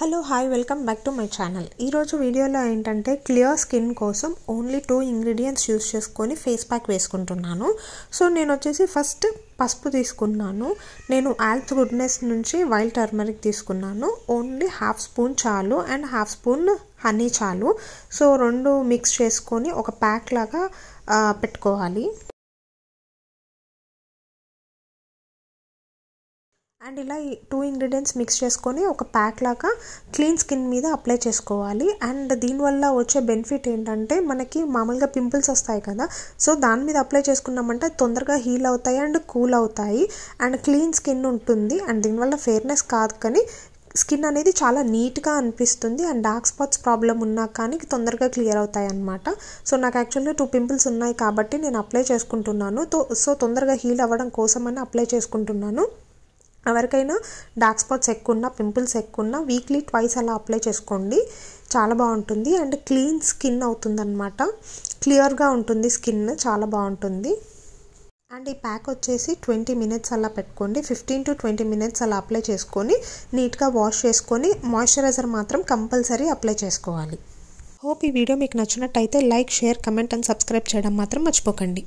Hello hi welcome back to my channel ఈరోజు వీడియోలో ఏంటంటే క్లియర్ స్కిన్ కోసం ఓన్లీ టూ ఇంగ్రీడియంట్స్ యూస్ చేసుకొని ఫేస్ ప్యాక్ వేసుకుంటున్నాను. సో నేను వచ్చేసి ఫస్ట్ పసుపు తీసుకున్నాను. నేను యాల్త్ గుడ్నెస్ నుంచి వైల్డ్ టర్మరిక్ తీసుకున్నాను. ఓన్లీ హాఫ్ స్పూన్ చాలు అండ్ హాఫ్ స్పూన్ హనీ చాలు. సో రెండు మిక్స్ చేసుకొని ఒక ప్యాక్ లాగా పెట్టుకోవాలి. అండ్ ఇలా ఈ టూ ఇంగ్రీడియంట్స్ మిక్స్ చేసుకొని ఒక ప్యాక్ లాగా క్లీన్ స్కిన్ మీద అప్లై చేసుకోవాలి. అండ్ దీనివల్ల వచ్చే బెనిఫిట్ ఏంటంటే మనకి మామూలుగా పింపుల్స్ వస్తాయి కదా సో దాని మీద అప్లై చేసుకున్నామంటే తొందరగా హీల్ అవుతాయి అండ్ కూల్ అవుతాయి. అండ్ క్లీన్ స్కిన్ ఉంటుంది అండ్ దీనివల్ల ఫేర్నెస్ కాదు కానీ స్కిన్ అనేది చాలా నీట్గా అనిపిస్తుంది అండ్ డార్క్ స్పాట్స్ ప్రాబ్లం ఉన్నా కానీ తొందరగా క్లియర్ అవుతాయి అనమాట సో నాకు యాక్చువల్గా టూ పింపుల్స్ ఉన్నాయి కాబట్టి నేను అప్లై చేసుకుంటున్నాను. సో తొందరగా హీల్ అవ్వడం కోసమని అప్లై చేసుకుంటున్నాను. ఎవరికైనా డార్క్ స్పాట్స్ ఎక్కువ ఉన్నా పింపుల్స్ ఎక్కువ ఉన్నా వీక్లీ ట్వైస్ అలా అప్లై చేసుకోండి. చాలా బాగుంటుంది. అండ్ క్లీన్ స్కిన్ అవుతుందన్నమాట. క్లియర్గా ఉంటుంది స్కిన్ చాలా బాగుంటుంది. అండ్ ఈ ప్యాక్ వచ్చేసి ట్వంటీ మినిట్స్ అలా పెట్టుకోండి. ఫిఫ్టీన్ టు ట్వంటీ మినిట్స్ అలా అప్లై చేసుకొని నీట్గా వాష్ చేసుకొని మాయిశ్చరైజర్ మాత్రం కంపల్సరీ అప్లై చేసుకోవాలి. హోప్ ఈ వీడియో మీకు నచ్చినట్టయితే like share comment and subscribe చేయడం మాత్రం మర్చిపోకండి.